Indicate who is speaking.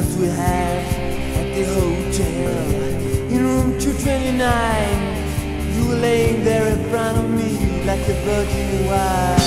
Speaker 1: times we had at the hotel? In room 229, you were laying there in front of me like a virgin wife.